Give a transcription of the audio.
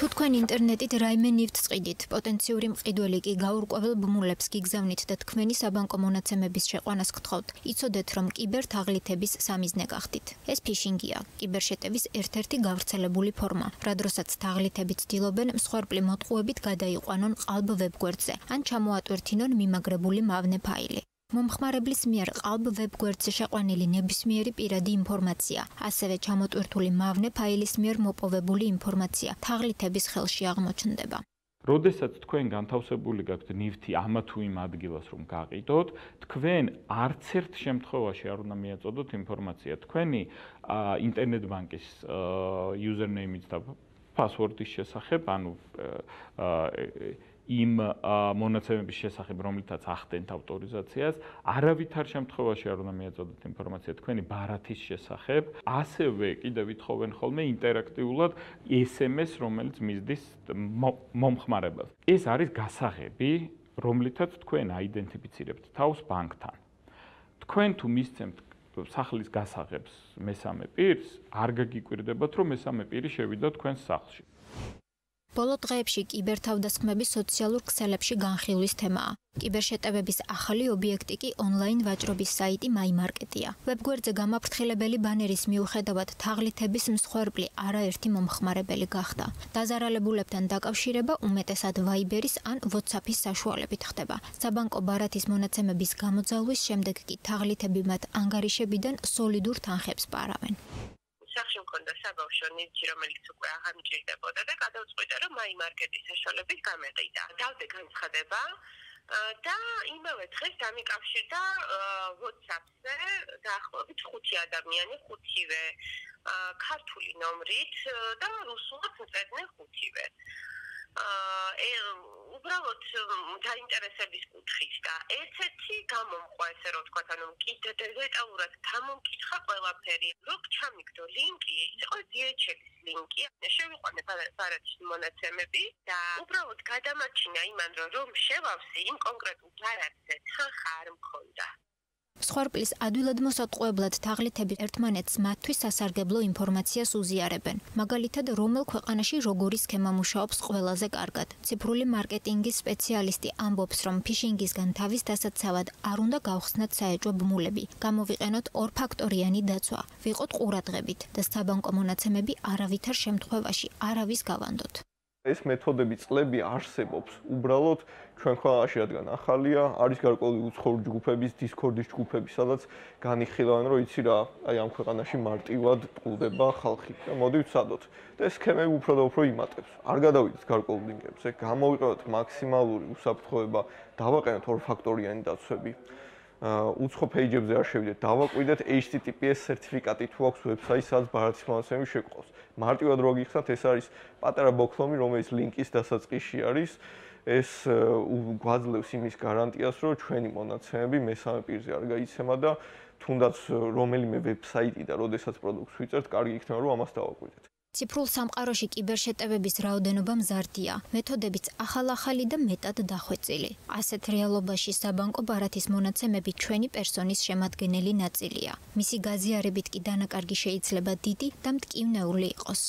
თუ თქვენ ინტერნეტით რაიმე ნივთს წიდით, პოტენციური მყიდველი კი გაურკვეველ ბმულებს გიგზავნით და თქვენი საბანკო მონაცემების შეყვანას გთხოვთ, იცოდეთ, რომ კიბერთაღლითების სამიზნე გახდით. ეს ფიშინგია, კიბერშეტევის ერთ-ერთი გავრცელებული ფორმა, რა დროსაც თაღლითები ცდილობენ მსხვერპლი მოტყუებით გადაიყვანონ ყალბ ვებგვერდზე ან ჩამოატვირთინონ მიმაგრებული მავნე ფაილი. მომხმარებლის მიერ ყალბ ვებგვერდზე შეყვანილი ნებისმიერი პირადი ინფორმაცია, ასევე ჩამოტვირთული მავნე ფაილის მიერ მოპოვებული ინფორმაცია თაღლითების ხელში აღმოჩნდება. როდესაც თქვენ განთავსებული გაქვთ ნივთი ამა თუ იმ ადგილას რომ გაყიდოთ, თქვენ არც ერთ შემთხვევაში არ უნდა მიაწოდოთ ინფორმაცია თქვენი ინტერნეტ ბანკის username-ით და password-ის შესახებ, ანუ იმ მონაცემების შესახებ, რომლითაც ახდენთ ავტორიზაციას, არავითარ შემთხვევაში არ უნდა მიაწოდოთ ინფორმაცია თქვენი ბარათის შესახებ, ასევე კიდევ ვითხოვენ ხოლმე ინტერაქტიულად SMS, რომელიც მისდის მომხმარებელს. ეს არის გასაღები, რომლითაც თქვენ აიდენტიფიცირებთ თავს ბანკთან. თქვენ თუ მისცემთ სახლის გასაღებს მესამე პირს, არ გაგიკვირდებათ, რომ მესამე პირი შევიდა თქვენს სახლში. ბოლო დღეებში კიბერთავდასხმები სოციალურ ქსელებში განხილვის თემაა. კიბერშეტევების ახალი ობიექტი კი ონლაინ ვაჭრობის საიტი MyMarket-ია. ვებგვერდზე გამაფრთხილებელი ბანერის მიუხედავად თაღლითების მსხვერპლი არაერთი მომხმარებელი გახდა. დაზარალებულებთან დაკავშირება უმეტესად Viber-ის ან WhatsApp-ის საშუალებით ხდება. საბანკო ბარათის მონაცემების გამოძალვის შემდეგ კი თაღლითები მათ ანგარიშებიდან სოლიდურ თანხებს პარავენ. სახში მქონდა საბავშვო ნივთი, რომელიც უკვე აღარ მჭირდებოდა და გადავწყვიტე, რომ მაი მარკეტის საშუალებით გამეყიდა. დავდე განცხადება და იმავე დღეს დამიკავშირდა WhatsApp-ზე დაახლოებით 5 ადამიანი, 5-ვე ქართული ნომრით და რუსულად წერდნენ 5-ვე. აა უბრალოდ დაინტერესების კუთხით და ერთ-ერთი გამომყვა ესე რომ თქვა ანუ კიდე დეტალურად გამომკითხა ყველაფერი. რომ ჩამიგდო ლინკი იყო DHL-ის ლინკი. შევიყვანე პარადის მონაცემები და უბრალოდ გადამაჩინა იმან რომ შევავსე იმ კონკრეტულ პარადზე თანხა არ მქონდა სხვარპლის ადვილად მოსატყუებლად თაღლითები ერთმანეთს მათთვის სასარგებლო ინფორმაციას უზიარებენ. მაგალითად, რომელ ქვეყანაში როგორი სქემა მუშაობს ყველაზე კარგად. ციფრული მარკეტინგის სპეციალისტი ამბობს, რომ ფიშინგისგან თავის დასაცავად არ უნდა გავხსნათ საეჭვო ბმულები. გამოვიყენოთ ორფაქტორიანი დაცვა. ვიყოთ ყურადღებით და საბანკო მონაცემები არავითარ შემთხვევაში არავის გავანდოთ. ეს მეთოდები წლები არსებობს. უბრალოდ ჩვენ ქვეყანაში რადგან ახალია, არის გარკვეული უცხოური ჯგუფების, Discord-ის ჯგუფები, სადაც განიხილავენ, რომ იცი რა, აი ამ ქვეყანაში მარტივად ყულდება ხალხი. და მოდი ვცადოთ. და ეს სქემები უფრო და უფრო იმატებს. არ გადავიდეთ გარკვეულ ლინკებზე, გამოვიყენოთ მაქსიმალური უსაფრთხოება, დავაყენოთ ორფაქტორიანი დაცვები. უცხო პეიჯებზე არ შევიდეთ, დავაკვირდეთ HTTPS სერტიფიკატი თუ აქვს ვებსაიტი, სადაც ბარათის მონაცემები შეგვყავს. მარტივად რო გიხსნათ, ეს არის პატარა ბოქლომი, რომელიც ლინკის დასაწყისში არის. ეს გვაძლევს იმის გარანტიას, რომ ჩვენი მონაცემები მესამე პირზე არ გაიცემა და თუნდაც რომელიმე ვებსაიტი და როდესაც პროდუქტს ვიწერთ, კარგი იქნება რომ ამას დავაკვირდეთ. ციფრულ სამყაროში კიბერშეტევების რაოდენობა მზარდია, მეთოდებიც ახალ-ახალი და მეტად დახვეწილი. ასეთ რეალობაში საბანკო ბარათის მონაცემები ჩვენი პერსონის შემადგენელი ნაწილია. მისი გაზიარებით კი დანაკარგი შეიძლება დიდი და მტკივნეული იყოს.